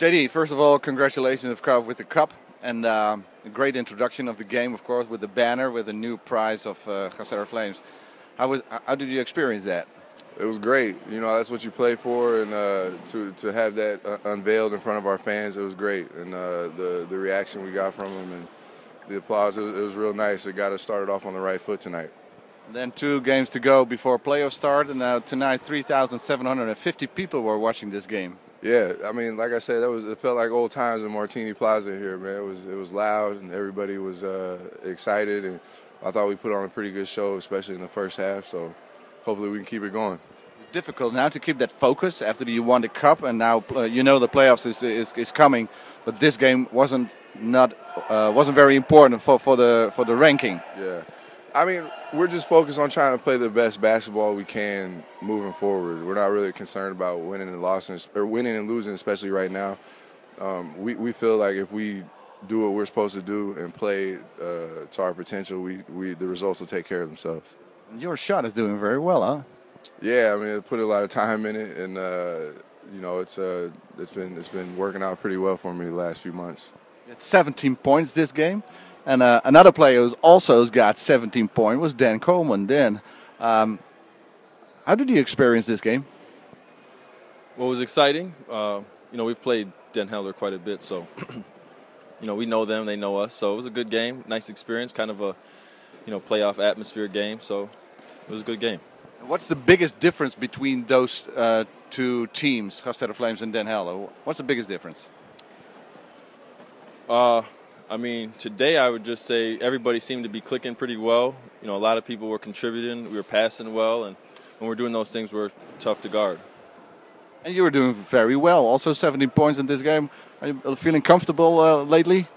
JD, first of all, congratulations with the cup and uh, a great introduction of the game, of course, with the banner with the new prize of uh, GasTerra Flames. How was how did you experience that? It was great. You know, that's what you play for, and uh, to to have that uh, unveiled in front of our fans, it was great. And uh, the the reaction we got from them and the applause, it was, it was real nice. It got us started off on the right foot tonight. Then two games to go before playoffs start, and now tonight 3,750 people were watching this game. Yeah, I mean, like I said, that was it felt like old times in Martini Plaza here, man. It was it was loud and everybody was uh, excited, and I thought we put on a pretty good show, especially in the first half. So hopefully we can keep it going. It's difficult now to keep that focus after you won the cup, and now uh, you know the playoffs is, is is coming. But this game wasn't not uh, wasn't very important for, for the for the ranking. Yeah. I mean, we're just focused on trying to play the best basketball we can moving forward. We're not really concerned about winning and losing, or winning and losing, especially right now. Um, we, we feel like if we do what we're supposed to do and play uh, to our potential, we, we the results will take care of themselves. Your shot is doing very well, huh? Yeah, I mean, I put a lot of time in it, and uh, you know, it's uh, it's been it's been working out pretty well for me the last few months. It's 17 points this game. And uh, another player who's also got 17 points was Dan Coleman. Dan, um, how did you experience this game? Well, it was exciting. Uh, you know, we've played Den Helder quite a bit, so you know we know them, they know us. So it was a good game, nice experience, kind of a you know playoff atmosphere game. So it was a good game. What's the biggest difference between those uh, two teams, GasTerra Flames and Den Helder? What's the biggest difference? Uh, I mean, today I would just say everybody seemed to be clicking pretty well. You know, a lot of people were contributing. We were passing well, and when we're doing those things, we're tough to guard. And you were doing very well. Also, 17 points in this game. Are you feeling comfortable uh, lately?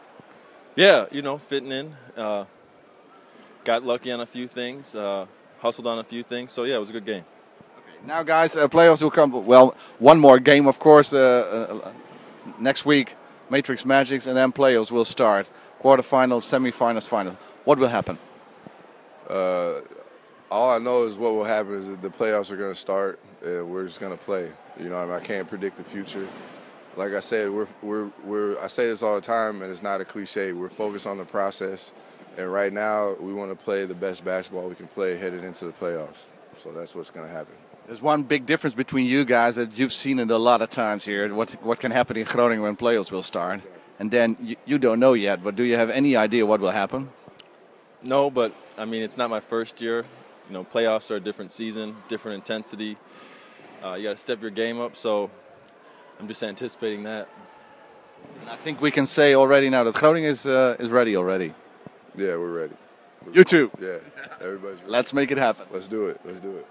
Yeah, you know, fitting in. Uh, got lucky on a few things. Uh, hustled on a few things. So yeah, it was a good game. Okay. Now, guys, uh, playoffs will come. Well, one more game, of course, uh, uh, next week. Matrixx Magixx, and then playoffs will start. Quarterfinals, semifinals, final. What will happen? Uh, all I know is what will happen is that the playoffs are going to start, and we're just going to play. You know, I, mean, I can't predict the future. Like I said, we're, we're, we're, I say this all the time, and it's not a cliche. We're focused on the process, and right now we want to play the best basketball we can play headed into the playoffs. So that's what's going to happen. There's one big difference between you guys that you've seen it a lot of times here. What what can happen in Groningen when playoffs will start, and then you, you don't know yet. But do you have any idea what will happen? No, but I mean it's not my first year. You know, playoffs are a different season, different intensity. Uh, you got to step your game up. So I'm just anticipating that. And I think we can say already now that Groningen is uh, is ready already. Yeah, we're ready. You too. Yeah, everybody's ready. Let's make it happen. Let's do it. Let's do it.